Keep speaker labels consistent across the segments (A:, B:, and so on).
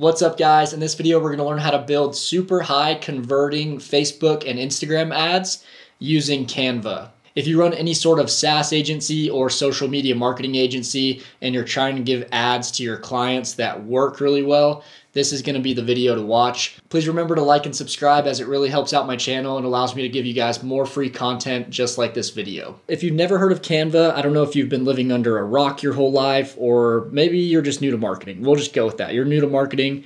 A: What's up guys? In this video, we're gonna learn how to build super high converting Facebook and Instagram ads using Canva. If you run any sort of SaaS agency or social media marketing agency and you're trying to give ads to your clients that work really well, this is going to be the video to watch. Please remember to like and subscribe as it really helps out my channel and allows me to give you guys more free content just like this video. If you've never heard of Canva, I don't know if you've been living under a rock your whole life or maybe you're just new to marketing. We'll just go with that. You're new to marketing,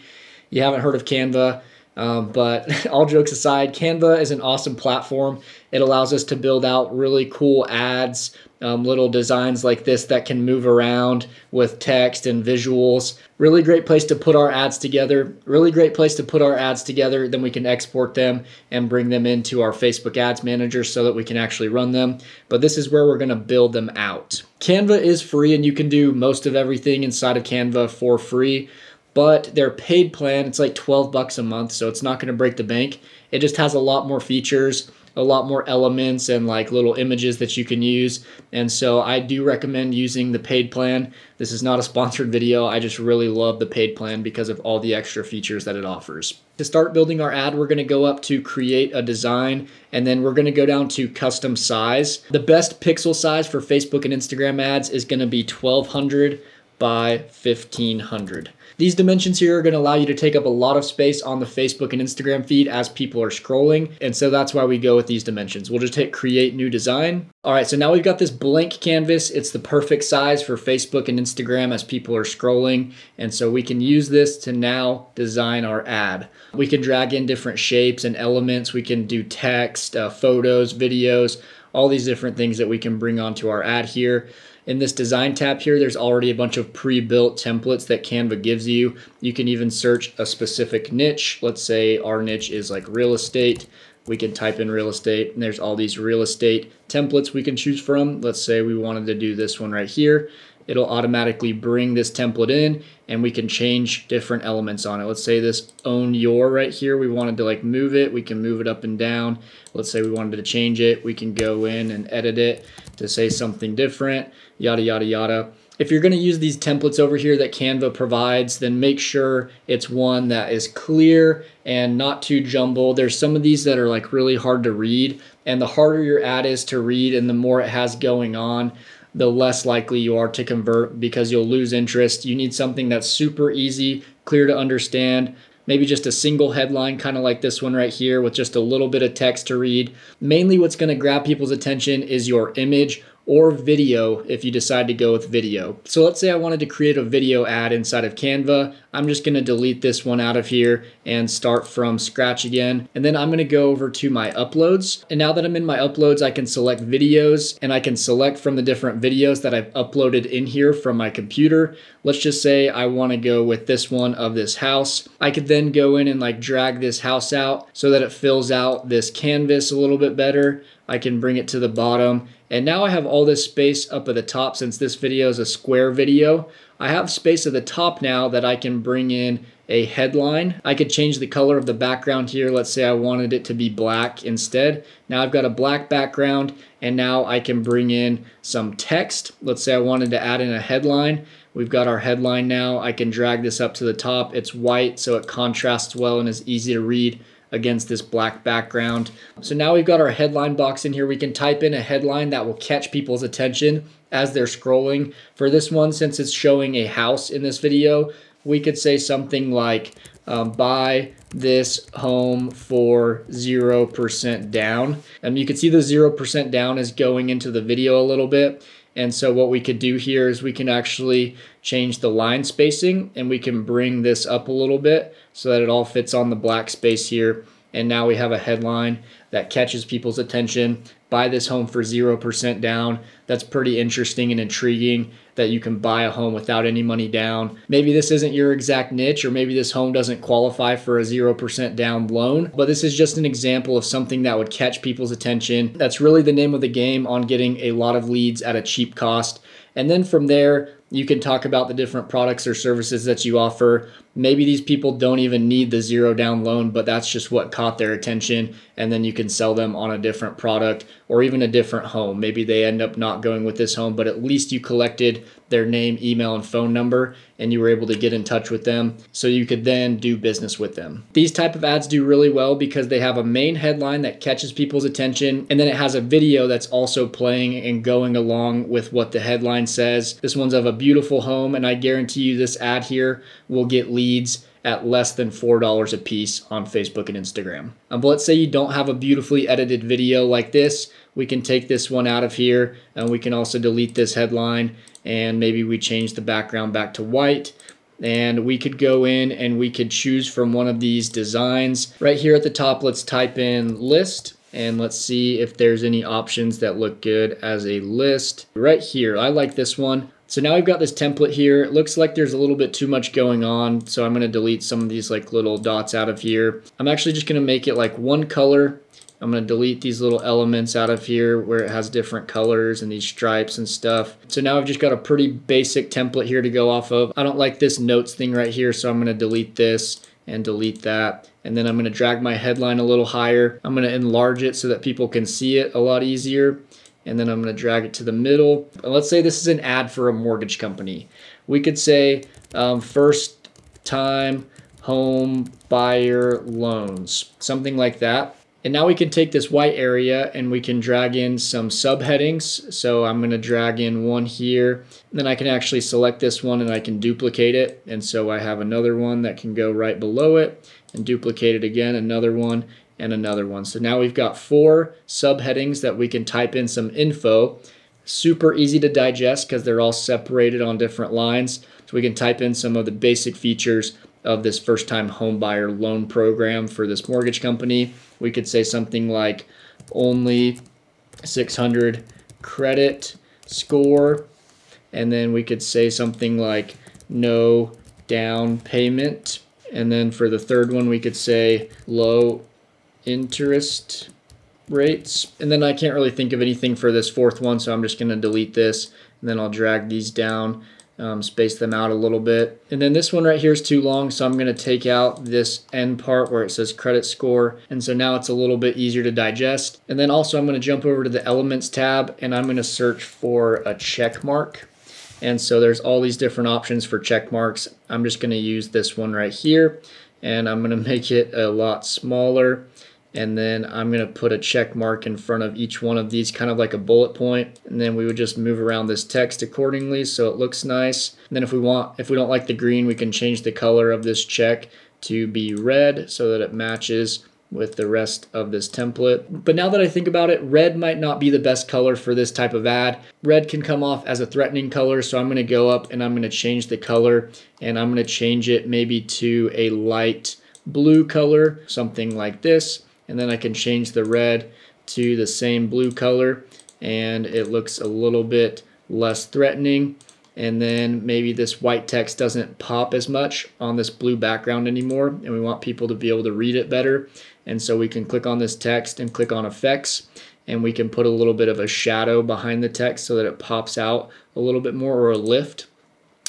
A: you haven't heard of Canva. Um, but all jokes aside, Canva is an awesome platform. It allows us to build out really cool ads, um, little designs like this that can move around with text and visuals. Really great place to put our ads together. Really great place to put our ads together. Then we can export them and bring them into our Facebook Ads Manager so that we can actually run them. But this is where we're going to build them out. Canva is free and you can do most of everything inside of Canva for free but their paid plan it's like 12 bucks a month so it's not going to break the bank. It just has a lot more features a lot more elements and like little images that you can use. And so i do recommend using the paid plan. This is not a sponsored video. I just really love the paid plan because of all the extra features that it offers. To start building our ad we're going to go up to create a design and then we're going to go down to custom size. The best pixel size for facebook and instagram ads is going to be 1200 by 1500 these dimensions here are going to allow you to take up a lot of space on the Facebook and Instagram feed as people are scrolling. And so that's why we go with these dimensions. We'll just hit create new design. All right, so now we've got this blank canvas. It's the perfect size for Facebook and Instagram as people are scrolling. And so we can use this to now design our ad. We can drag in different shapes and elements. We can do text, uh, photos, videos, all these different things that we can bring onto our ad here. In this design tab here, there's already a bunch of pre-built templates that Canva gives you. You can even search a specific niche. Let's say our niche is like real estate. We can type in real estate and there's all these real estate templates we can choose from. Let's say we wanted to do this one right here it'll automatically bring this template in and we can change different elements on it. Let's say this own your right here, we wanted to like move it, we can move it up and down. Let's say we wanted to change it, we can go in and edit it to say something different, yada, yada, yada. If you're gonna use these templates over here that Canva provides, then make sure it's one that is clear and not too jumbled. There's some of these that are like really hard to read and the harder your ad is to read and the more it has going on, the less likely you are to convert because you'll lose interest. You need something that's super easy, clear to understand, maybe just a single headline, kind of like this one right here, with just a little bit of text to read. Mainly, what's going to grab people's attention is your image or video if you decide to go with video. So let's say I wanted to create a video ad inside of Canva. I'm just gonna delete this one out of here and start from scratch again. And then I'm gonna go over to my uploads. And now that I'm in my uploads, I can select videos and I can select from the different videos that I've uploaded in here from my computer. Let's just say I wanna go with this one of this house. I could then go in and like drag this house out so that it fills out this canvas a little bit better. I can bring it to the bottom and now I have all this space up at the top since this video is a square video. I have space at the top now that I can bring in a headline. I could change the color of the background here. Let's say I wanted it to be black instead. Now I've got a black background and now I can bring in some text. Let's say I wanted to add in a headline. We've got our headline now. I can drag this up to the top. It's white so it contrasts well and is easy to read against this black background. So now we've got our headline box in here. We can type in a headline that will catch people's attention as they're scrolling. For this one, since it's showing a house in this video, we could say something like, um, buy this home for 0% down. And you can see the 0% down is going into the video a little bit. And so what we could do here is we can actually change the line spacing and we can bring this up a little bit so that it all fits on the black space here. And now we have a headline that catches people's attention. Buy this home for 0% down. That's pretty interesting and intriguing that you can buy a home without any money down. Maybe this isn't your exact niche, or maybe this home doesn't qualify for a 0% down loan, but this is just an example of something that would catch people's attention. That's really the name of the game on getting a lot of leads at a cheap cost. And then from there, you can talk about the different products or services that you offer. Maybe these people don't even need the zero down loan, but that's just what caught their attention. And then you can sell them on a different product or even a different home. Maybe they end up not going with this home, but at least you collected their name, email, and phone number, and you were able to get in touch with them so you could then do business with them. These type of ads do really well because they have a main headline that catches people's attention, and then it has a video that's also playing and going along with what the headline says. This one's of a beautiful home, and I guarantee you this ad here will get leads at less than $4 a piece on Facebook and Instagram. Um, but let's say you don't have a beautifully edited video like this. We can take this one out of here and we can also delete this headline and maybe we change the background back to white and we could go in and we could choose from one of these designs. Right here at the top, let's type in list and let's see if there's any options that look good as a list. Right here, I like this one. So now I've got this template here. It looks like there's a little bit too much going on. So I'm gonna delete some of these like little dots out of here. I'm actually just gonna make it like one color. I'm gonna delete these little elements out of here where it has different colors and these stripes and stuff. So now I've just got a pretty basic template here to go off of. I don't like this notes thing right here, so I'm gonna delete this and delete that. And then I'm gonna drag my headline a little higher. I'm gonna enlarge it so that people can see it a lot easier and then I'm going to drag it to the middle. Let's say this is an ad for a mortgage company. We could say um, first time home buyer loans, something like that. And now we can take this white area and we can drag in some subheadings. So I'm going to drag in one here. Then I can actually select this one and I can duplicate it. And so I have another one that can go right below it and duplicate it again, another one and another one. So now we've got four subheadings that we can type in some info. Super easy to digest because they're all separated on different lines. So we can type in some of the basic features of this first time home buyer loan program for this mortgage company. We could say something like only 600 credit score. And then we could say something like no down payment. And then for the third one, we could say low interest rates. And then I can't really think of anything for this fourth one, so I'm just going to delete this. And then I'll drag these down, um, space them out a little bit. And then this one right here is too long, so I'm going to take out this end part where it says credit score. And so now it's a little bit easier to digest. And then also I'm going to jump over to the Elements tab, and I'm going to search for a check mark. And so there's all these different options for check marks. I'm just going to use this one right here, and I'm going to make it a lot smaller and then I'm to put a check mark in front of each one of these kind of like a bullet point and then we would just move around this text accordingly so it looks nice and then if we want if we don't like the green we can change the color of this check to be red so that it matches with the rest of this template. But now that I think about it, red might not be the best color for this type of ad. Red can come off as a threatening color, so I'm gonna go up and I'm gonna change the color and I'm gonna change it maybe to a light blue color, something like this and then I can change the red to the same blue color and it looks a little bit less threatening. And then maybe this white text doesn't pop as much on this blue background anymore and we want people to be able to read it better. And so we can click on this text and click on effects and we can put a little bit of a shadow behind the text so that it pops out a little bit more or a lift.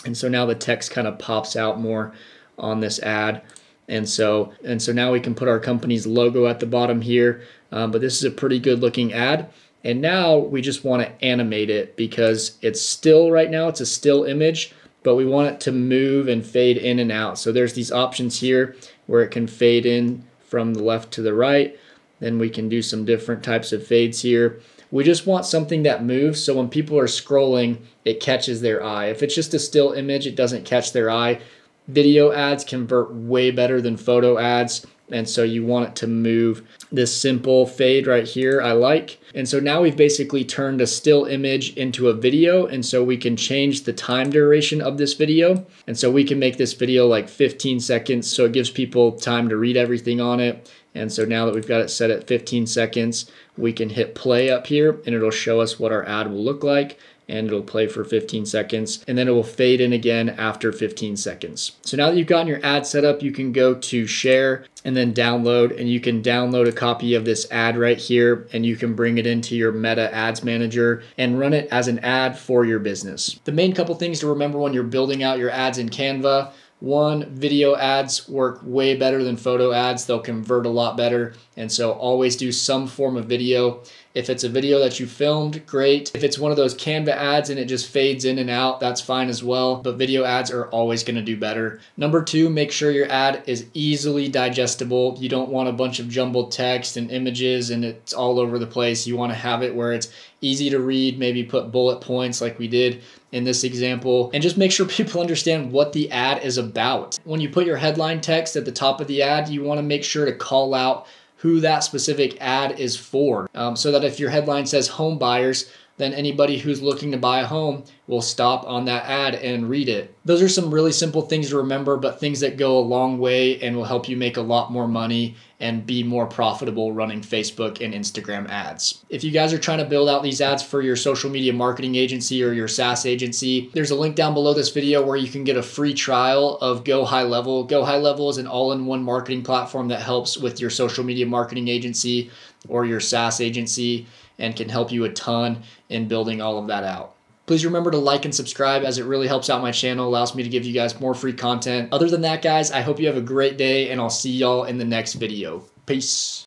A: And so now the text kind of pops out more on this ad and so, and so now we can put our company's logo at the bottom here. Um, but this is a pretty good looking ad. And now we just want to animate it because it's still right now, it's a still image, but we want it to move and fade in and out. So there's these options here where it can fade in from the left to the right. Then we can do some different types of fades here. We just want something that moves so when people are scrolling, it catches their eye. If it's just a still image, it doesn't catch their eye. Video ads convert way better than photo ads. And so you want it to move this simple fade right here, I like. And so now we've basically turned a still image into a video. And so we can change the time duration of this video. And so we can make this video like 15 seconds. So it gives people time to read everything on it. And so now that we've got it set at 15 seconds, we can hit play up here and it'll show us what our ad will look like and it'll play for 15 seconds and then it will fade in again after 15 seconds. So now that you've gotten your ad set up, you can go to share and then download and you can download a copy of this ad right here and you can bring it into your Meta Ads Manager and run it as an ad for your business. The main couple things to remember when you're building out your ads in Canva One, video ads work way better than photo ads. They'll convert a lot better. And so always do some form of video. If it's a video that you filmed, great. If it's one of those Canva ads and it just fades in and out, that's fine as well. But video ads are always gonna do better. Number two, make sure your ad is easily digestible. You don't want a bunch of jumbled text and images and it's all over the place. You wanna have it where it's easy to read, maybe put bullet points like we did in this example, and just make sure people understand what the ad is about. When you put your headline text at the top of the ad, you wanna make sure to call out who that specific ad is for. Um, so that if your headline says home buyers, then anybody who's looking to buy a home will stop on that ad and read it. Those are some really simple things to remember, but things that go a long way and will help you make a lot more money and be more profitable running Facebook and Instagram ads. If you guys are trying to build out these ads for your social media marketing agency or your SaaS agency, there's a link down below this video where you can get a free trial of Go High Level. Go High Level is an all in one marketing platform that helps with your social media marketing agency or your SaaS agency and can help you a ton in building all of that out. Please remember to like and subscribe as it really helps out my channel, allows me to give you guys more free content. Other than that, guys, I hope you have a great day and I'll see y'all in the next video. Peace.